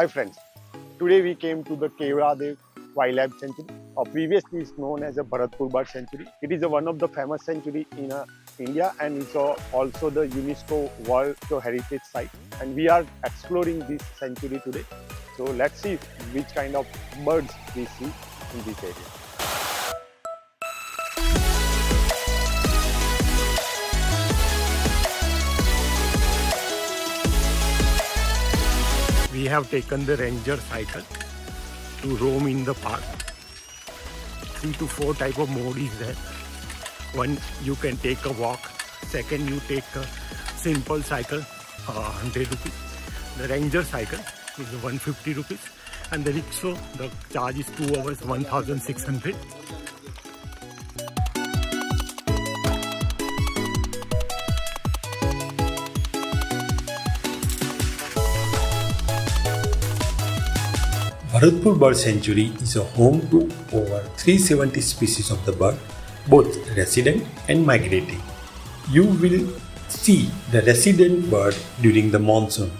Hi friends, today we came to the Keoladeo Wildlife Sanctuary, previously it's known as a Bharatpur Bird Sanctuary. It is one of the famous sanctuary in uh, India and it's uh, also the UNESCO World Heritage Site. And we are exploring this sanctuary today. So let's see which kind of birds we see in this area. Have taken the ranger cycle to roam in the park. Three to four type of mode is there. One, you can take a walk. Second, you take a simple cycle, uh, 100 rupees. The ranger cycle is 150 rupees. And the rickshaw, the charge is 2 hours, 1600. Bharatpur Bird Sanctuary is a home to over 370 species of the bird, both resident and migrating. You will see the resident bird during the monsoon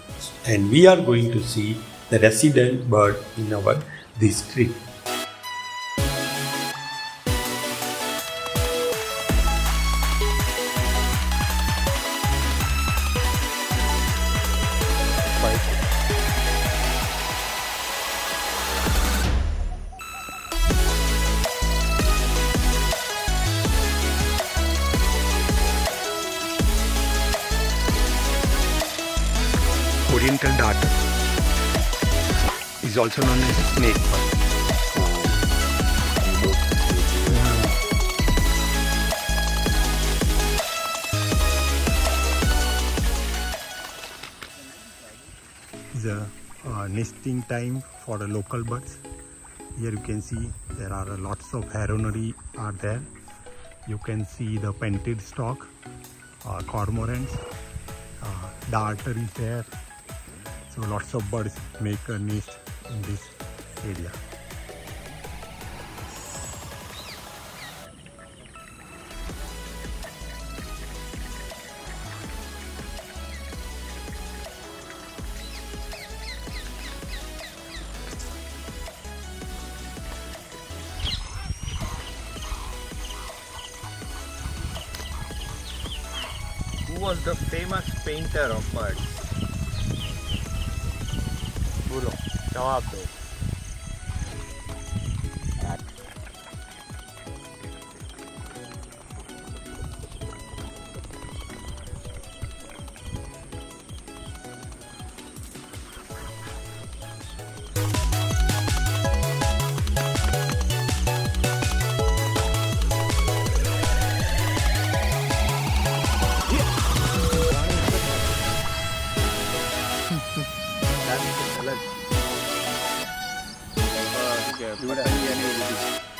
and we are going to see the resident bird in our this trip. Oriental darter is also known as snake. Is a uh, nesting time for the local birds. Here you can see there are lots of heronry are there. You can see the painted stork, uh, cormorants, uh, darter is there. Lots of birds make a nest in this area. Who was the famous painter of birds? Chulo. Chao, अलग ठीक है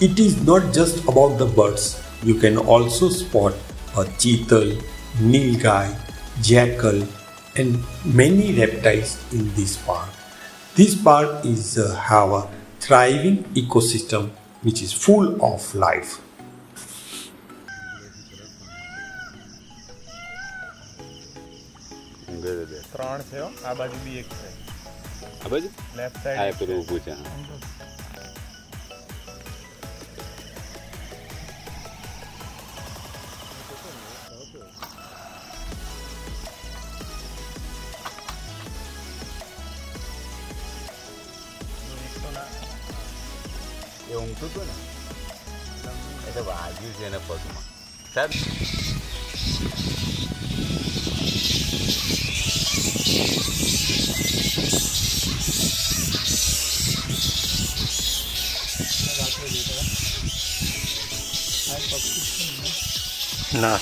It is not just about the birds. You can also spot a cheetal, nilgai, jackal, and many reptiles in this park. This park is uh, have a thriving ecosystem which is full of life. ત્રણ છે હો. આ બાજુ બી એક છે આ બાજુ left આ સાઈડ પેલું ઊભું છે ઊંઘતું હતું ને એ તો વાગ્યું છે એને પગમાં સાહેબ ના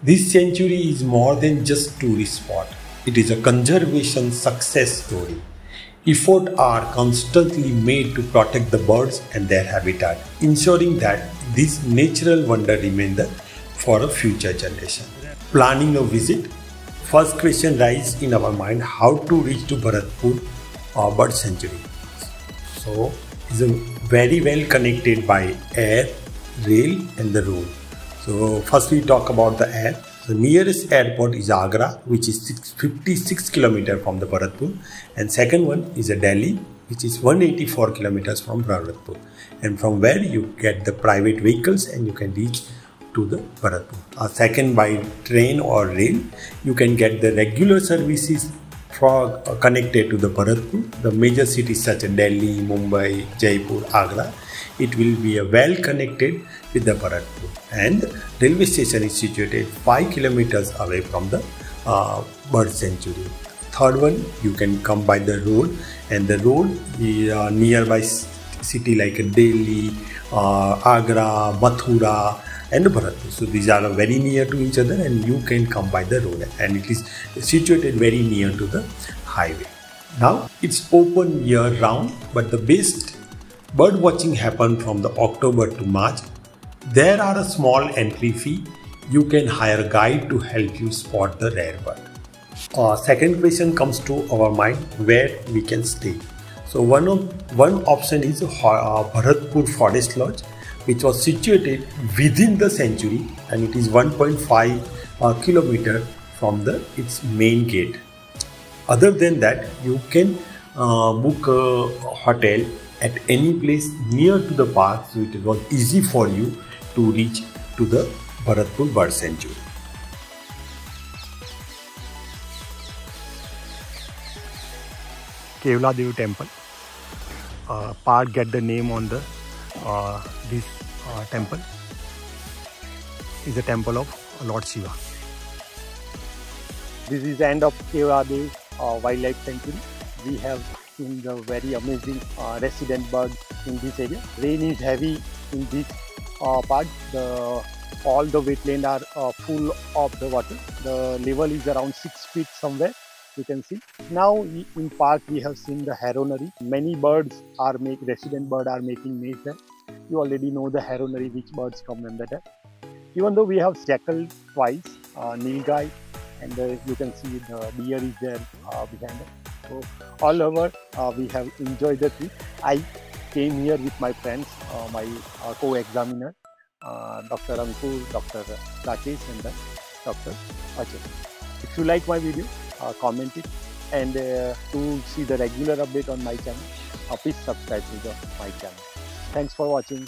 This sanctuary is more than just tourist spot. It is a conservation success story. Efforts are constantly made to protect the birds and their habitat, ensuring that this natural wonder remain there for a future generation. Planning a visit, first question rises in our mind how to reach to Bharatpur uh, bird sanctuary. So it's very well connected by air, rail and the road. So first we talk about the air. The nearest airport is Agra, which is 56 km from the Bharatpur, and second one is a Delhi, which is 184 kilometers from Bharatpur. And from where you get the private vehicles and you can reach to the Bharatpur. Uh, second, by train or rail, you can get the regular services for uh, connected to the Bharatpur, the major cities such as Delhi, Mumbai, Jaipur, Agra. It will be well connected with the Bharatpur and railway station is situated 5 kilometers away from the uh, bird sanctuary. Third one you can come by the road and the road uh, nearby city like Delhi, uh, Agra, Mathura and Bharatpur. So these are very near to each other and you can come by the road and it is situated very near to the highway. Now it's open year round but the best bird watching happen from the October to March there are a small entry fee. You can hire a guide to help you spot the rare bird. Uh, second question comes to our mind where we can stay. So one of one option is uh, Bharatpur Forest Lodge, which was situated within the sanctuary and it is 1.5 uh, kilometer from the its main gate. Other than that, you can uh, book a hotel at any place near to the park, so it was easy for you to reach to the Bharatpur Bird Sanctuary. Keoladeo temple. Uh, park get the name on the uh, this uh, temple is the temple of Lord Shiva. This is the end of Keoladeo uh, Wildlife Sanctuary. We have seen the very amazing uh, resident birds in this area. Rain is heavy in this uh, part. The all the wetland are uh, full of the water. The level is around six feet somewhere you can see. Now in park we have seen the heronry many birds are make resident bird are making nest there. You already know the heronry which birds come in that. Even though we have jackal twice uh, nilgai and uh, you can see the deer is there uh, behind it so all over uh, we have enjoyed the trip i came here with my friends, uh, my uh, co-examiner, Dr. Ankur, Dr. Rakesh and Dr. Ajay. If you like my video, comment it and to see the regular update on my channel, please subscribe to the, my channel. Thanks for watching.